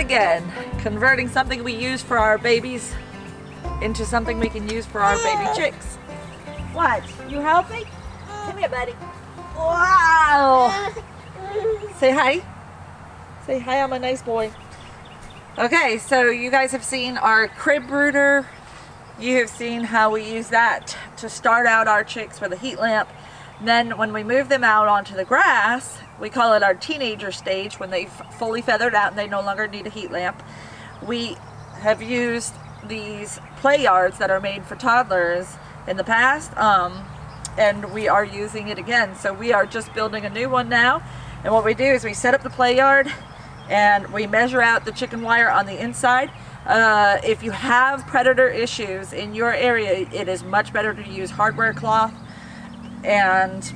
again. Converting something we use for our babies into something we can use for our baby ah. chicks. What? You healthy? Come here, buddy. Wow! Say hi. Say hi, I'm a nice boy. Okay, so you guys have seen our crib brooder. You have seen how we use that to start out our chicks with a heat lamp. Then when we move them out onto the grass, we call it our teenager stage when they've fully feathered out and they no longer need a heat lamp. We have used these play yards that are made for toddlers in the past um, and we are using it again. So we are just building a new one now and what we do is we set up the play yard and we measure out the chicken wire on the inside. Uh, if you have predator issues in your area, it is much better to use hardware cloth and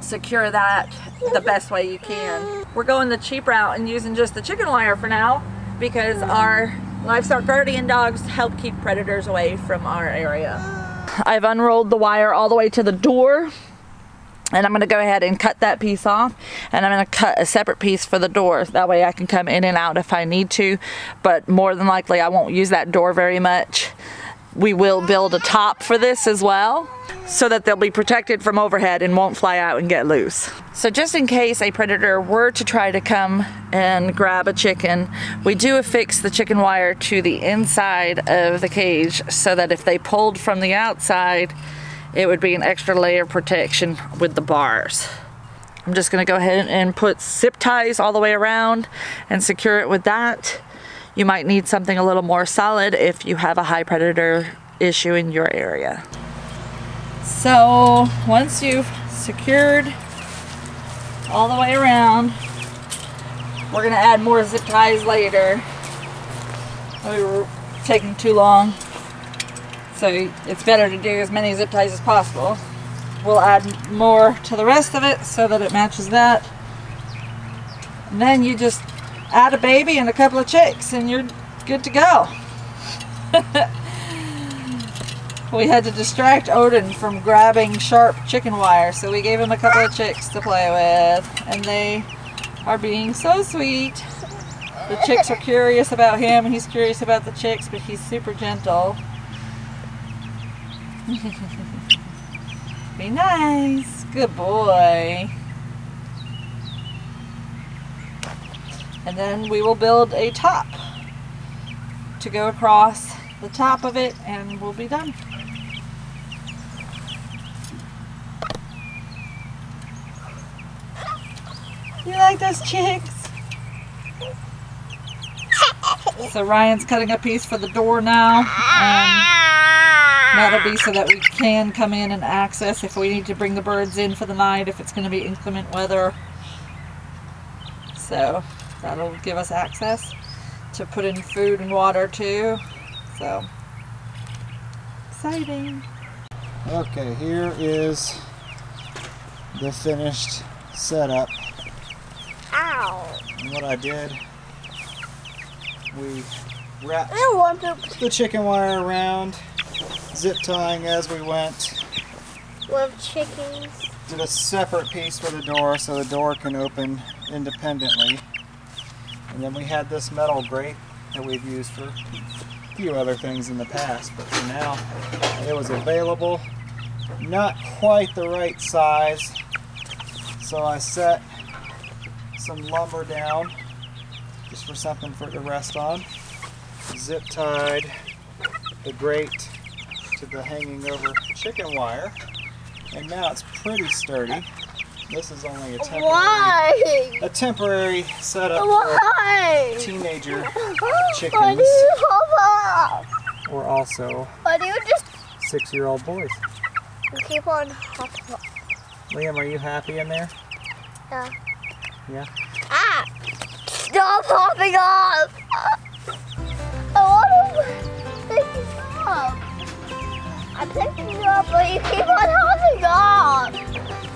secure that the best way you can. We're going the cheap route and using just the chicken wire for now because our livestock guardian dogs help keep predators away from our area. I've unrolled the wire all the way to the door and I'm going to go ahead and cut that piece off and I'm going to cut a separate piece for the door that way I can come in and out if I need to but more than likely I won't use that door very much we will build a top for this as well so that they'll be protected from overhead and won't fly out and get loose. So just in case a predator were to try to come and grab a chicken, we do affix the chicken wire to the inside of the cage so that if they pulled from the outside, it would be an extra layer of protection with the bars. I'm just gonna go ahead and put zip ties all the way around and secure it with that. You might need something a little more solid if you have a high predator issue in your area. So once you've secured all the way around, we're gonna add more zip ties later. We were taking too long. So it's better to do as many zip ties as possible. We'll add more to the rest of it so that it matches that. And then you just add a baby and a couple of chicks and you're good to go. we had to distract Odin from grabbing sharp chicken wire so we gave him a couple of chicks to play with and they are being so sweet. The chicks are curious about him and he's curious about the chicks but he's super gentle. Be nice. Good boy. And then we will build a top to go across the top of it and we'll be done. You like those chicks? So Ryan's cutting a piece for the door now. And that'll be so that we can come in and access if we need to bring the birds in for the night if it's going to be inclement weather. So that'll give us access to put in food and water too. So exciting. Okay, here is the finished setup. Ow. And what I did, we wrapped I don't want to the chicken wire around, zip tying as we went. love chickens. Did a separate piece for the door so the door can open independently. And then we had this metal grate that we've used for a few other things in the past, but for now it was available. Not quite the right size, so I set some lumber down just for something for it to rest on. Zip tied the grate to the hanging over chicken wire, and now it's pretty sturdy. This is only a temporary Why? a temporary setup for Why? teenager Why chickens or also Why do you just six-year-old boys. you keep on hopping? Liam, are you happy in there? Yeah. Yeah. Ah! Stop hopping up! I want to pick you up. I'm picking you up, but you keep on hopping up.